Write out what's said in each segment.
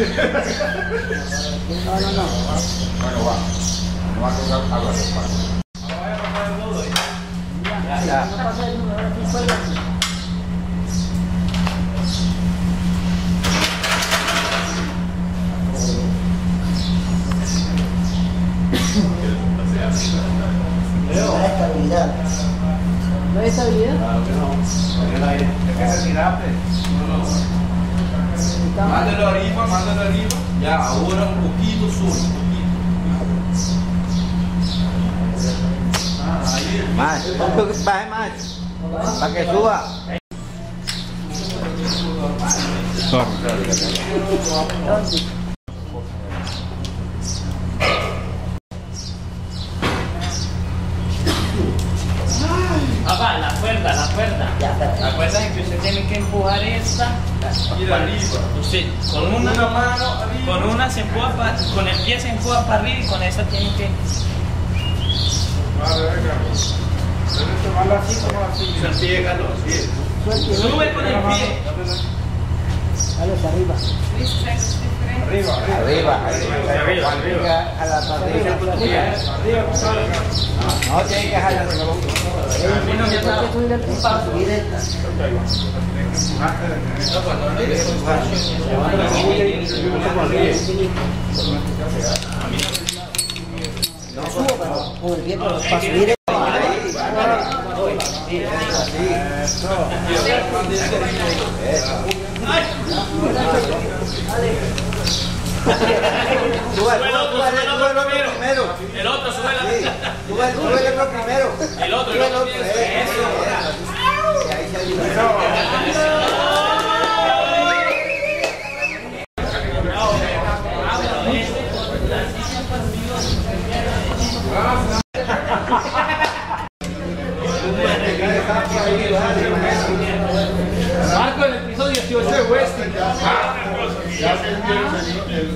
No, no, no. Bueno, va. No va a tocar agua de pan. Ya. No pasa el número, ahora sí cuelga aquí. No hay estabilidad. ¿No hay estabilidad? Claro que no. En el aire. Es que se tiraste. Estamos- Mándalo arriba, mándalo arriba. Ya, ahora un poquito solo, un poquito. Ah, ahí. Más, un poco- baje más. Para que suba. ¿Dónde? Usted con una, Una mano arriba. con una se empuja pa- con el pie se empuja para arriba y con esta tiene que Vale, venga. Debes tomarla así, como así. Se pie, Carlos, sí. Suerte, ¿no? sube con el pie. Dale hacia arriba. Arriba, arriba. A la compadre. No tiene que jalar. Subir subir. No con el pie para para subir esta. Súbelo, súbelo, súbelo primero. El otro, sube la Sube, sube el otro primero. El otro, el Sube el otro. otro. Eso. Y ahí se ayuda. Marco en el episodio 18 de Western. Ya se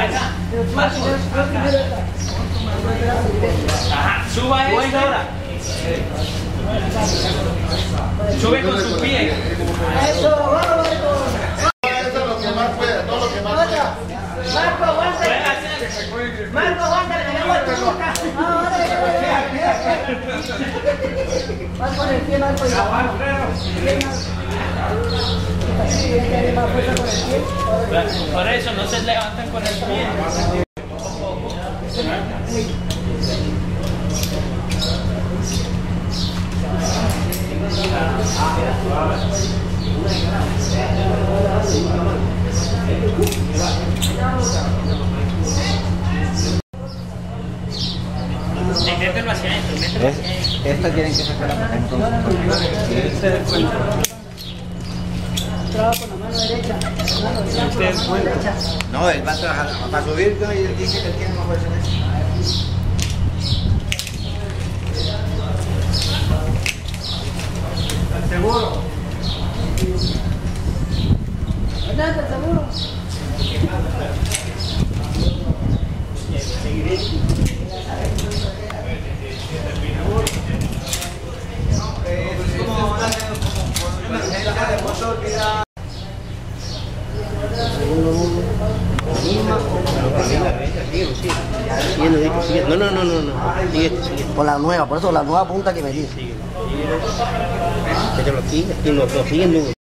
acá. Ajá, suba esto ahora. Sube con su pie. Eso, vamos, Marco. Eso es lo que más pueda, todo lo que más pueda. Marco, aguanta. Puede. Marco, aguanta, que tengo tu boca. Ah. Vas con el pie, Marco, Por eso no se levantan con el pie. Esta tienen que sacar entonces. Trabaja con la mano derecha. Mano derecha. No, él va a trabajar para subir y él dice que él tiene más fuerza en eso. Seguro. Adelante, seguro. Es como una como emergencia de motor que da. Siguiendo, dijo, siguiendo. No, no, no, no. Sigue, sigue. Por la nueva, por eso la nueva punta que me di. Mételo aquí, aquí no, no, siguiendo. Esa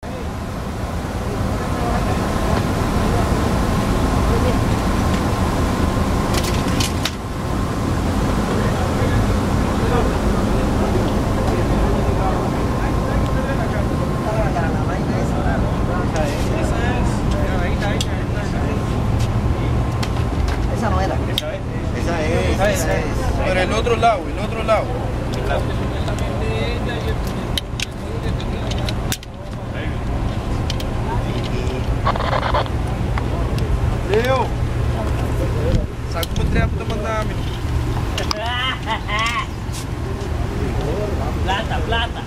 el otro lado, el otro lado. Leo, sacó un trepo de mandame. Plata, plata.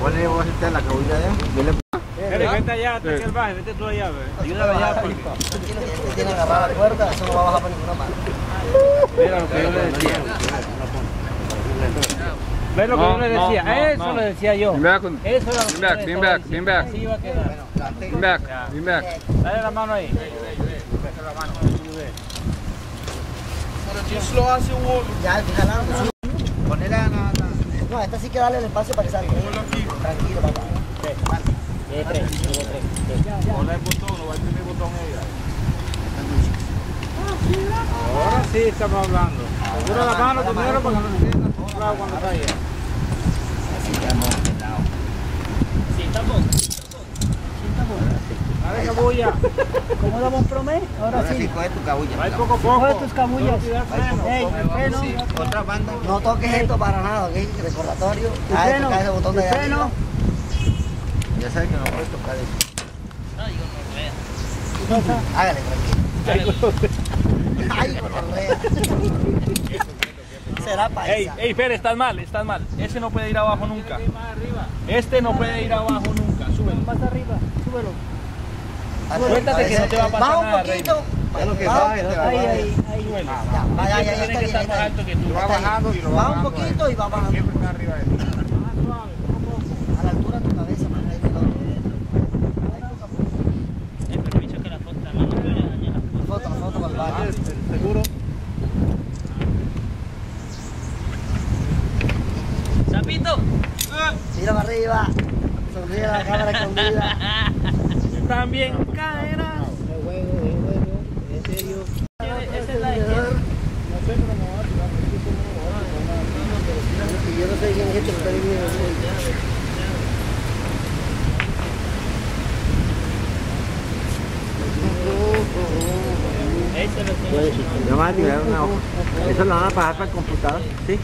¿Cuál es vos la cabina de él? Vete allá, hasta el baje, vete tú allá, ve. Ayúdame allá, porque. Tiene que agarrar la cuerda, eso no va a bajar para ninguna mano. Mira lo que yo le decía. ¿Ves lo que yo le No, no, decía? Eso no. le decía yo. Eso era lo que lean back, yo le lean estaba back, lean back, diciendo. Así iba a quedar. lean back, lean back. Dale la mano ahí. Ya, jalaron. Ponela a la... No, esta sí que darle el espacio para que salga. Tranquilo, papá. Tres, tiene tres. Ponle el botón, no va a tener botón ella. Ahora sí estamos hablando. Segura la mano primero para que no se sienta acostumbrado cuando caiga. Dale cabulla. ¿Cómo damos promedio? Ahora Ahora sí, sí. coge tu cabulla. Vai poco a poco. Coge tus cabullas. Sí, otra banda. No toques esto para nada, ¿ok? Recordatorio. Freno. cae ese botón de ahí freno. Ya sabes que no puedes tocar eso. Hágale, tranquilo. Ay. Será Ey, paisa. ey, Pérez, estás mal, estás mal. Ese no puede ir abajo nunca. Este no puede ir abajo nunca. Súbelo. Más arriba, súbelo. Suéltate que no te va a pasar Baja un poquito. Es lo que Baja- baje, te va a Ahí, ahí, ahí. Ya, vaya, ya, ya, bien. alto que tú. Lo va bajando y lo va Baja un bajando. a él. poquito y va bajando. Siempre está arriba de ti. A la altura de tu cabeza, más ahí te lo- Foto, la foto con el barrio. Seguro. Mira para arriba. Sonríe a la cámara escondida. También caerás. Yo no sé quién es este, pero está a tirar una hoja. Eso lo van a pasar para el computador. Sí.